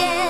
yeah.